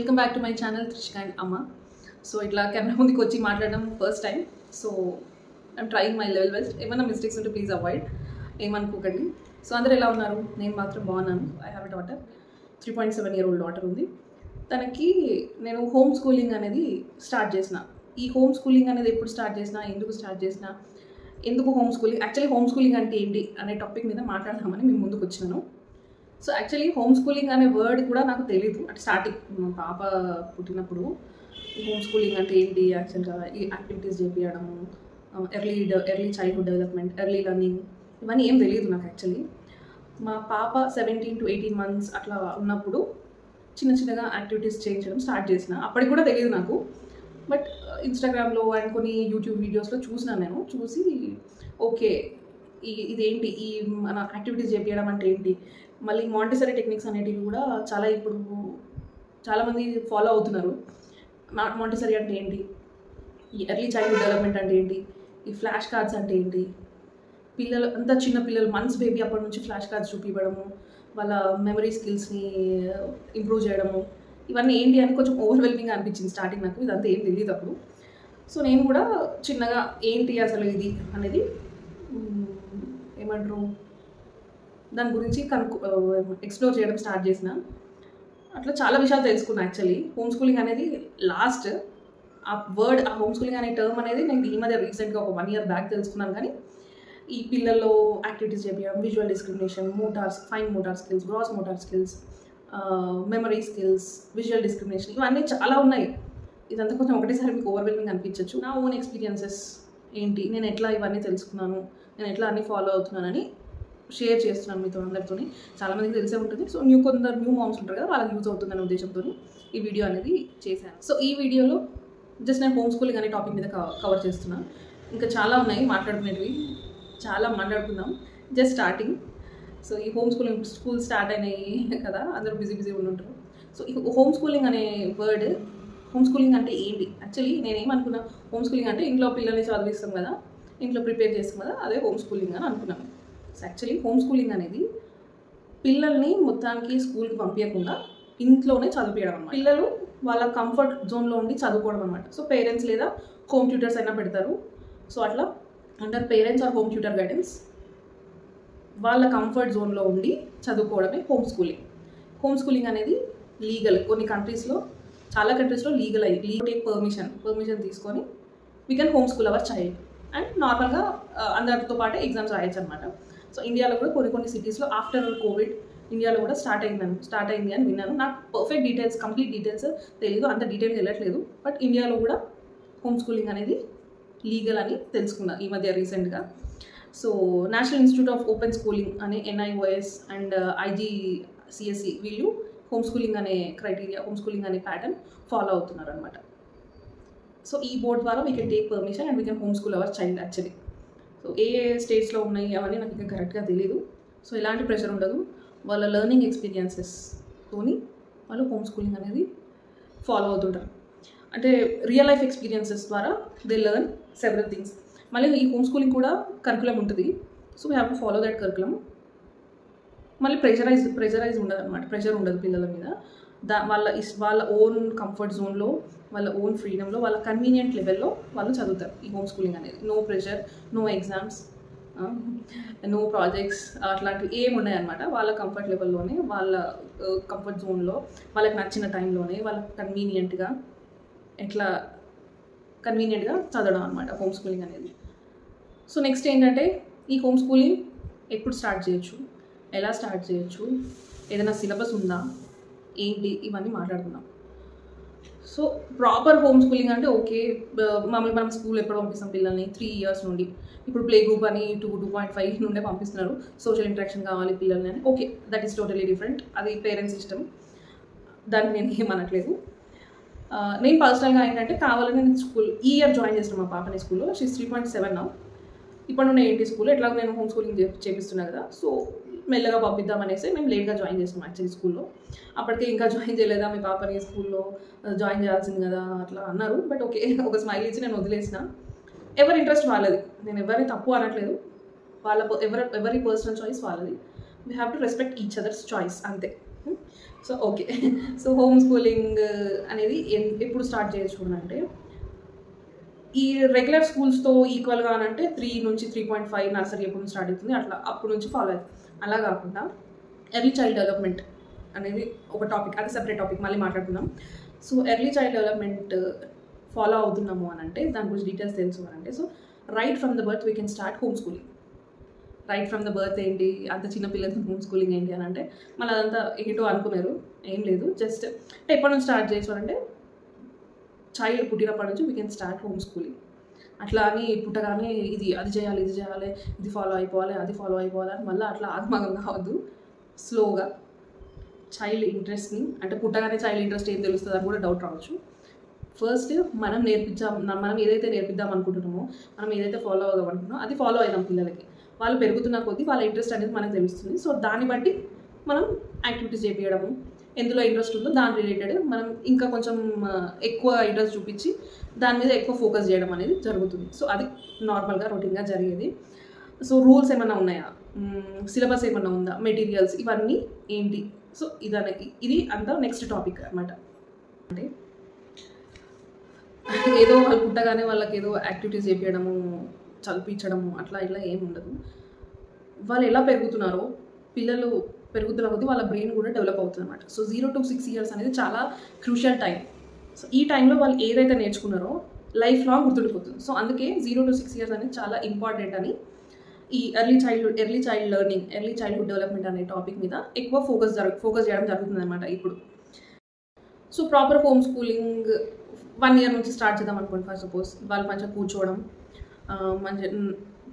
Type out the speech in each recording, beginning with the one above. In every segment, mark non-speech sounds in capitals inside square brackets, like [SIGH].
Welcome back to my channel Trishika and అమ్మ so ఇట్లా camera ముందుకు వచ్చి మాట్లాడడం first time so I'm trying my level best ఏమైనా మిస్టేక్స్ ఉంటే ప్లీజ్ అవాయిడ్ ఏమనుకోకండి. సో అందరూ ఎలా ఉన్నారు? నేను మాత్రం బాగున్నాను. I have a daughter three point seven year old daughter ఉంది. తనకి నేను హోమ్ స్కూలింగ్ అనేది స్టార్ట్ చేసిన. ఈ హోమ్ స్కూలింగ్ అనేది ఎప్పుడు స్టార్ట్ చేసిన? ఎందుకు స్టార్ట్ చేసిన? ఎందుకు home schooling actually home schooling అంటే ఏంటి? అనే టాపిక్ మీద మాట్లాడదామని మేము ముందుకు వచ్చినాను సో యాక్చువల్లీ హోమ్ స్కూలింగ్ అనే వర్డ్ కూడా నాకు తెలియదు అంటే స్టార్టింగ్ మా పాప పుట్టినప్పుడు హోమ్ స్కూలింగ్ అంటే ఏంటి? యాక్చువల్గా ఈ activities చేపించడము early early childhood development early learning ఇవన్నీ ఏం తెలియదు నాకు యాక్చువల్లీ మా పాప సెవెంటీన్ టు ఎయిటీన్ మంత్స్ అట్లా ఉన్నప్పుడు చిన్న చిన్నగా యాక్టివిటీస్ చేయించడం స్టార్ట్ చేసిన. అప్పటికి కూడా తెలియదు నాకు. బట్ ఇన్స్టాగ్రామ్లో అండ్ కొన్ని యూట్యూబ్ వీడియోస్లో చూసినాను నేను. చూసి ఓకే ఈ ఇదేంటి ఈ మన యాక్టివిటీస్ చేపించడం అంటే ఏంటి? మళ్ళీ మాంటిసరీ టెక్నిక్స్ అనేటివి కూడా చాలా ఇప్పుడు చాలామంది ఫాలో అవుతున్నారు. నాట్ మాంటిసరీ అంటే ఏంటి? ఈ ఎర్లీ చైల్డ్హుడ్ డెవలప్మెంట్ అంటే ఏంటి? ఈ ఫ్లాష్ కార్డ్స్ అంటే ఏంటి? పిల్లలు అంతా చిన్న పిల్లలు మంత్స్ బేబీ అప్పటి నుంచి ఫ్లాష్ కార్డ్స్ చూపించడము వాళ్ళ మెమరీ స్కిల్స్ని ఇంప్రూవ్ చేయడము ఇవన్నీ ఏంటి అని కొంచెం ఓవర్వెల్మింగ్ అనిపించింది స్టార్టింగ్ నాకు. ఇదంతా ఏం తెలియదు అప్పుడు. సో నేను కూడా చిన్నగా ఏంటి అసలు ఇది అనేది ఏమంటారు దాని గురించి కనుక్కు ఎక్స్ప్లోర్ చేయడం స్టార్ట్ చేసిన. అట్లా చాలా విషయాలు తెలుసుకున్నా యాక్చువల్లీ హోమ్ స్కూలింగ్ అనేది లాస్ట్ ఆ వర్డ్ ఆ హోమ్ స్కూలింగ్ అనే టర్మ్ అనేది నేను ఈ మధ్య రీసెంట్గా ఒక వన్ ఇయర్ బ్యాక్ తెలుసుకున్నాను కానీ ఈ పిల్లల్లో యాక్టివిటీస్ చేపించడం visual discrimination motors fine motor skills gross motor skills memory skills visual discrimination ఇవన్నీ చాలా ఉన్నాయి. ఇదంతా కొంచెం ఒకటేసారి మీకు ఓవర్వెల్మింగ్ అనిపించవచ్చు నా ఓన్ ఎక్స్పీరియన్సెస్ ఏంటి? నేను ఎట్లా ఇవన్నీ తెలుసుకున్నాను? నేను ఎట్లా అన్ని ఫాలో అవుతున్నానని షేర్ చేస్తున్నాను మీతో అందరితో చాలామందికి తెలిసే ఉంటుంది. సో న్యూ కొందరు న్యూ మామ్స్ ఉంటారు కదా వాళ్ళకి యూజ్ అవుతుందనే ఉద్దేశంతో ఈ వీడియో అనేది చేశాను. సో ఈ వీడియోలో జస్ట్ నేను హోమ్ స్కూలింగ్ అనే టాపిక్ మీద కవర్ చేస్తున్నాను. ఇంకా చాలా ఉన్నాయి మాట్లాడుకునేటివి. చాలా మాట్లాడుకుందాం. జస్ట్ స్టార్టింగ్ సో ఈ హోమ్ స్కూలింగ్ స్కూల్ స్టార్ట్ అయినాయి కదా అందరూ బిజీ బిజీ ఉంటారు సో ఈ హోమ్ స్కూలింగ్ అనే వర్డ్ హోమ్ స్కూలింగ్ అంటే ఏంటి? యాక్చువల్లీ నేనేమనుకున్నా హోమ్ స్కూలింగ్ అంటే ఇంట్లో పిల్లల్ని చదివిస్తాం కదా ఇంట్లో ప్రిపేర్ చేస్తాం కదా అదే హోమ్ స్కూలింగ్ అని అనుకున్నాను. సో యాక్చువల్లీ హోమ్ స్కూలింగ్ అనేది పిల్లల్ని మొత్తానికి స్కూల్కి పంపించకుండా ఇంట్లోనే చదివించడం అనమాట పిల్లలు వాళ్ళ కంఫర్ట్ జోన్లో ఉండి చదువుకోవడం అనమాట సో పేరెంట్స్ లేదా హోమ్ ట్యూటర్స్ అయినా పెడతారు. సో అట్లా under parents or home tutor guidance వాళ్ళ కంఫర్ట్ జోన్లో ఉండి చదువుకోవడమే హోమ్ స్కూలింగ్ హోమ్ స్కూలింగ్ అనేది లీగల్ కొన్ని కంట్రీస్లో చాలా కంట్రీస్లో లీగల్ అయ్యి లీగల్ టేక్ పర్మిషన్ పర్మిషన్ తీసుకొని we can home school our child and నార్మల్గా అందరితో పాటే ఎగ్జామ్స్ రాయొచ్చు అనమాట సో ఇండియాలో కూడా కొన్ని కొన్ని సిటీస్లో ఆఫ్టర్ కోవిడ్ ఇండియాలో కూడా స్టార్ట్ అయిందని స్టార్ట్ అయింది అని విన్నాను. నాకు పర్ఫెక్ట్ డీటెయిల్స్ కంప్లీట్ డీటెయిల్స్ తెలియదు అంత డీటెయిల్స్ వెళ్ళట్లేదు. బట్ ఇండియాలో కూడా హోమ్ స్కూలింగ్ అనేది లీగల్ అని తెలుసుకున్నా ఈ మధ్య రీసెంట్గా so national institute of open schooling అనే ఎన్ఐఓఎస్ అండ్ ఐజీసిఎస్సి వీళ్ళు హోమ్ స్కూలింగ్ అనే క్రైటీరియా హోమ్ స్కూలింగ్ అనే ప్యాటర్న్ ఫాలో అవుతున్నారు అనమాట సో ఈ బోర్డ్ ద్వారా we can take permission and we can home school our child actually so ఏ ఏ స్టేట్స్లో ఉన్నాయి అవన్నీ నాకు ఇంకా కరెక్ట్గా తెలియదు సో ఎలాంటి ప్రెషర్ ఉండదు. వాళ్ళ లెర్నింగ్ ఎక్స్పీరియన్సెస్తోని వాళ్ళు హోమ్ స్కూలింగ్ అనేది ఫాలో అవుతుంటారు. అంటే రియల్ లైఫ్ ఎక్స్పీరియన్సెస్ ద్వారా దే లెర్న్ సెవెరల్ థింగ్స్ మళ్ళీ ఈ హోమ్ స్కూలింగ్ కూడా కరికులం ఉంటుంది. So we have to follow that curriculum మళ్ళీ ప్రెషరైజ్ ప్రెషరైజ్ ఉండదు అనమాట ప్రెషర్ ఉండదు పిల్లల మీద. దా వాళ్ళ ఇస్ వాళ్ళ ఓన్ కంఫర్ట్ జోన్లో వాళ్ళ ఓన్ ఫ్రీడమ్లో వాళ్ళ కన్వీనియంట్ లెవెల్లో వాళ్ళు చదువుతారు ఈ హోమ్ స్కూలింగ్ అనేది. No pressure no exams no projects అట్లాంటివి ఏమి ఉన్నాయన్నమాట వాళ్ళ కంఫర్ట్ లెవెల్లోనే వాళ్ళ కంఫర్ట్ జోన్లో వాళ్ళకి నచ్చిన టైంలోనే వాళ్ళకి కన్వీనియంట్గా ఎట్లా కన్వీనియంట్గా చదవడం అనమాట హోమ్ స్కూలింగ్ అనేది. సో నెక్స్ట్ ఏంటంటే ఈ హోమ్ స్కూలింగ్ ఎప్పుడు స్టార్ట్ చేయొచ్చు? ఎలా స్టార్ట్ చేయొచ్చు? ఏదైనా సిలబస్ ఉందా? ఏంటి? ఇవన్నీ మాట్లాడుకుందాం. సో ప్రాపర్ హోమ్ స్కూలింగ్ అంటే ఓకే. మామూలు మనం స్కూల్ ఎప్పుడు పంపిస్తాం పిల్లల్ని? త్రీ ఇయర్స్ నుండి. ఇప్పుడు ప్లే గ్రూప్ అని టూ టూ పాయింట్ ఫైవ్ నుండే పంపిస్తున్నారు. సోషల్ ఇంటరాక్షన్ కావాలి పిల్లల్ని అని. Okay that is totally different అది పేరెంట్స్ ఇష్టం దానికి నేను ఏమనట్లేదు. నేను పర్సనల్గా ఏంటంటే కావాలని నేను స్కూల్ ఈ ఇయర్ జాయిన్ చేసిన మా పాపని స్కూల్లో షీస్ త్రీ పాయింట్ సెవెన్ నా ఇప్పుడు నుండి ఏంటి స్కూల్ ఎట్లా నేను హోమ్ స్కూలింగ్ చే- చేపిస్తున్నా కదా. సో మెల్లగా పంపిద్దాం అనేసి మేము లేట్గా జాయిన్ చేసాం యాక్చువల్లీ స్కూల్లో అప్పటికే ఇంకా జాయిన్ చేయలేదా మీ పాపని స్కూల్లో జాయిన్ చేయాల్సింది కదా అట్లా అన్నారు. బట్ ఓకే [LAUGHS] ఒక స్మైల్ ఇచ్చి నేను వదిలేసిన. ఎవరి ఇంట్రెస్ట్ వాళ్ళది? నేను ఎవరిని తప్పు అనట్లేదు. వాళ్ళ ఎవరి ఎవరి పర్సనల్ చాయిస్ వాళ్ళది. We have to respect each others choice అంతే. So okay so home schooling అనేది ఎప్పుడు స్టార్ట్ చేయొచ్చు అంటే ఈ రెగ్యులర్ స్కూల్స్తో ఈక్వల్గా అంటే త్రీ నుంచి త్రీ పాయింట్ ఫైవ్ నర్సరీ ఎప్పుడు స్టార్ట్ అవుతుంది. అట్లా అప్పుడు నుంచి ఫాలో అవుతుంది. అలా కాకుండా ఎర్లీ చైల్డ్ డెవలప్మెంట్ అనేది ఒక టాపిక్ అది సెపరేట్ టాపిక్ మళ్ళీ మాట్లాడుకుందాం. So early child development follow అవుతున్నాము అని అంటే దాని గురించి డీటెయిల్స్ తెలుసు అని అంటే so right from the birth we can start home schooling right from the birth ఏంటి? అంత చిన్న పిల్లలకి హోమ్ స్కూలింగ్ ఏంటి అని అంటే మళ్ళీ అదంతా ఏంటో అనుకున్నారు. ఏం లేదు. జస్ట్ ఎప్పటి నుంచి స్టార్ట్ చేసారంటే చైల్డ్ పుట్టినప్పటి నుంచి we can start home schooling అట్లా అని పుట్టగానే ఇది అది చేయాలి ఇది చేయాలి ఇది ఫాలో అయిపోవాలి అది ఫాలో అయిపోవాలి అని మళ్ళీ అట్లా ఆగమాగం కావద్దు. స్లోగా చైల్డ్ ఇంట్రెస్ట్ని అంటే పుట్టగానే చైల్డ్ ఇంట్రెస్ట్ ఏం తెలుస్తుంది అని కూడా డౌట్ రావచ్చు. ఫస్ట్ మనం నేర్పించాం మనం ఏదైతే నేర్పిద్దాం అనుకుంటున్నామో మనం ఏదైతే ఫాలో అవుదాం అనుకుంటున్నామో అది ఫాలో అయిదాం పిల్లలకి. వాళ్ళు పెరుగుతున్న కొద్దీ వాళ్ళ ఇంట్రెస్ట్ అనేది మనకు తెలుస్తుంది. సో దాన్ని బట్టి మనం యాక్టివిటీస్ చేపించడము ఎందులో ఇంట్రెస్ట్ ఉందో దాని రిలేటెడ్ మనం ఇంకా కొంచెం ఎక్కువ ఇంట్రెస్ట్ చూపించి దాని మీద ఎక్కువ ఫోకస్ చేయడం అనేది జరుగుతుంది. సో అది నార్మల్గా రొటీన్గా జరిగేది. సో రూల్స్ ఏమైనా ఉన్నాయా? సిలబస్ ఏమైనా ఉందా? మెటీరియల్స్ ఇవన్నీ ఏంటి? సో ఇదనే ఇది అంతా నెక్స్ట్ టాపిక్ అనమాట అంటే ఏదో వాళ్ళు పుట్టగానే వాళ్ళకి ఏదో యాక్టివిటీస్ చేపించడము చదివించడము అట్లా ఇట్లా ఏమి ఉండదు. వాళ్ళు ఎలా పెరుగుతున్నారో పిల్లలు పెరుగుతున్న కొద్దీ వాళ్ళ బ్రెయిన్ కూడా డెవలప్ అవుతుంది అనమాట so zero to six years అనేది చాలా క్రూషియల్ టైం. సో ఈ టైంలో వాళ్ళు ఏదైతే నేర్చుకున్నారో లైఫ్ లాంగ్ గుర్తుండిపోతుంది. సో అందుకే జీరో టు సిక్స్ ఇయర్స్ అనేది చాలా ఇంపార్టెంట్ అని ఈ early childhood early child learning early childhood development అనే టాపిక్ మీద ఎక్కువ ఫోకస్ జరుగు ఫోకస్ చేయడం జరుగుతుంది అనమాట ఇప్పుడు. So proper home schooling one year నుంచి స్టార్ట్ చేద్దాం అనుకోండి ఫర్ సపోజ్. వాళ్ళు మంచిగా కూర్చోవడం మంచి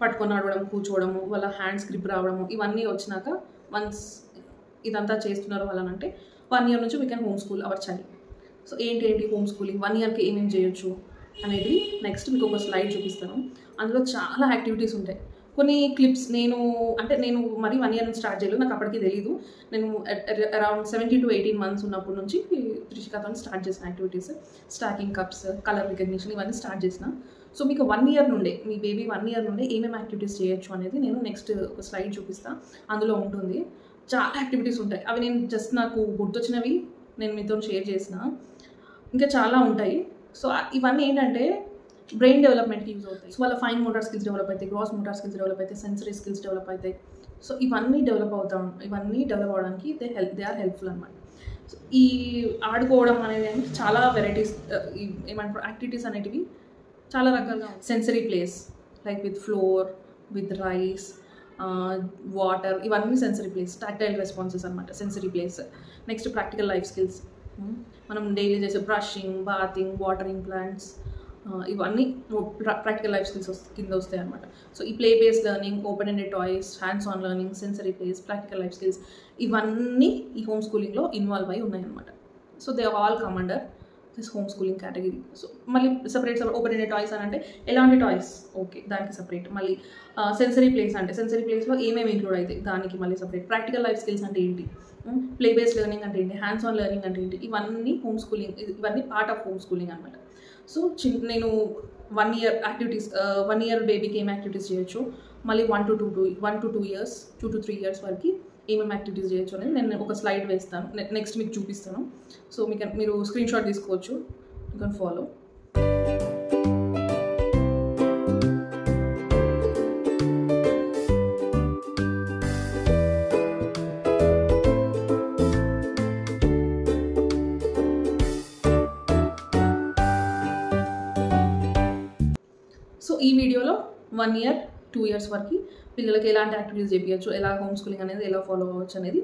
పట్టుకొని ఆడవడం కూర్చోవడము వాళ్ళ హ్యాండ్స్ గ్రిప్ రావడము ఇవన్నీ వచ్చినాక వన్స్ ఇదంతా చేస్తున్నారు వాళ్ళనంటే వన్ ఇయర్ నుంచి we can home school our child so ఏంటి ఏంటి హోమ్ స్కూలింగ్ వన్ ఇయర్కి ఏమేమి చేయొచ్చు? అనేది నెక్స్ట్ మీకు ఒక స్లైడ్ చూపిస్తాను. అందులో చాలా యాక్టివిటీస్ ఉంటాయి. కొన్ని క్లిప్స్ నేను అంటే నేను మరీ వన్ ఇయర్ నుంచి స్టార్ట్ చేయలేదు నాకు అప్పటికి తెలియదు నేను around seventy to eighteen months ఉన్నప్పటి నుంచి త్రిషికతో స్టార్ట్ చేసిన activities stacking cups colour recognition ఇవన్నీ స్టార్ట్ చేసిన. సో మీకు వన్ ఇయర్ నుండే మీ బేబీ వన్ ఇయర్ నుండే ఏమేమి యాక్టివిటీస్ చేయొచ్చు అనేది నేను నెక్స్ట్ ఒక స్లైడ్ చూపిస్తాను అందులో ఉంటుంది. చాలా యాక్టివిటీస్ ఉంటాయి. అవి నేను జస్ట్ నాకు గుర్తొచ్చినవి నేను మీతో షేర్ చేసిన. ఇంకా చాలా ఉంటాయి. సో ఇవన్నీ ఏంటంటే బ్రెయిన్ డెవలప్మెంట్కి యూజ్ అవుతాయి. సో వాళ్ళ ఫైన్ మోటార్ స్కిల్స్ డెవలప్ అవుతాయి గ్రాస్ మోటార్ స్కిల్స్ డెవలప్ అవుతాయి సెన్సరీ స్కిల్స్ డెవలప్ అవుతాయి. సో ఇవన్నీ డెవలప్ అవుతా ఇవన్నీ డెవలప్ అవడానికి they help they are helpful అనమాట సో ఈ ఆడుకోవడం అనేది అంటే చాలా వెరైటీస్ uh, ఏమంటారు యాక్టివిటీస్ అనేటివి చాలా రకాలుగా sensory plays like with flour with rice water ఇవన్నీ సెన్సరీ ప్లేస్ టాక్టైల్ రెస్పాన్సెస్ అనమాట sensory plays next practical life skills మనం డైలీ చేసే బ్రషింగ్ బాతింగ్ వాటరింగ్ ప్లాంట్స్ ఇవన్నీ ప్రాక్టికల్ లైఫ్ స్కిల్స్ కింద వస్తాయి అనమాట సో ఈ play based learning open ended toys hands on learning sensory plays practical life skills ఇవన్నీ ఈ హోమ్ స్కూలింగ్లో ఇన్వాల్వ్ అయి ఉన్నాయన్నమాట. So they all come under this home schooling category so మళ్ళీ separate separate open ended toys అని అంటే ఎలాంటి toys okay దానికి సపరేట్ మళ్ళీ సెన్సరీ ప్లేస్ అంటే సెన్సరీ ప్లేస్లో ఏమేమి ఇంక్లూడ్ అవుతాయి? దానికి మళ్ళీ సపరేట్ ప్రాక్టికల్ లైఫ్ స్కిల్స్ అంటే ఏంటి? ప్లే బేస్ లెర్నింగ్ అంటే ఏంటి? హ్యాండ్స్ ఆన్ లెర్నింగ్ అంటే ఏంటి? ఇవన్నీ హోమ్ స్కూలింగ్ ఇవన్నీ పార్ట్ ఆఫ్ హోమ్ స్కూలింగ్ అనమాట సో చి నేను one year activities one year బేబీకి ఏం యాక్టివిటీస్ చేయొచ్చు. మళ్ళీ one to two two one to two years two to three years వరకు ఏమేమి యాక్టివిటీస్ చేయొచ్చు అనేది నేను ఒక స్లైడ్ వేస్తాను. నెక్స్ట్ మీకు చూపిస్తాను. సో మీకు మీరు స్క్రీన్ షాట్ తీసుకోవచ్చు. You can follow. సో ఈ వీడియోలో వన్ ఇయర్ టూ ఇయర్స్ వరకు పిల్లలకి ఎలాంటి యాక్టివిటీస్ చేపించచ్చు ఎలా హోమ్ స్కూలింగ్ అనేది ఎలా ఫాలో అవ్వచ్చు అనేది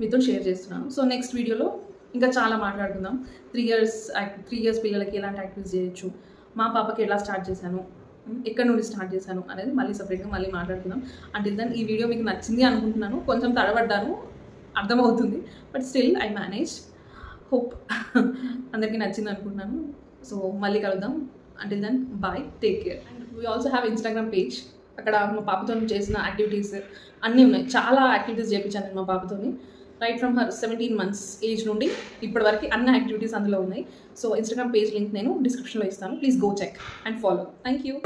మీతో షేర్ చేస్తున్నాను. సో నెక్స్ట్ వీడియోలో ఇంకా చాలా మాట్లాడుకుందాం. త్రీ ఇయర్స్ త్రీ ఇయర్స్ పిల్లలకి ఎలాంటి యాక్టివిటీస్ చేయొచ్చు మా పాపకి ఎలా స్టార్ట్ చేశాను ఎక్కడ నుండి స్టార్ట్ చేశాను అనేది మళ్ళీ సపరేట్గా మళ్ళీ మాట్లాడుకుందాం. అంటిల్ దెన్ ఈ వీడియో మీకు నచ్చింది అనుకుంటున్నాను. కొంచెం తడబడ్డాను అర్థమవుతుంది. But still I manage hope అందరికీ నచ్చింది అనుకుంటున్నాను. సో మళ్ళీ కలుద్దాం. Until then bye take care and we also have Instagram page అక్కడ మా పాపతో చేసిన యాక్టివిటీస్ అన్నీ ఉన్నాయి. చాలా యాక్టివిటీస్ చేయించాను నేను మా పాపతోని. Right from her seventeen months age నుండి ఇప్పటి వరకు అన్ని యాక్టివిటీస్ అందులో ఉన్నాయి. సో ఇన్స్టాగ్రామ్ పేజ్ లింక్ నేను డిస్క్రిప్షన్లో ఇస్తాను. Please go check and follow thank you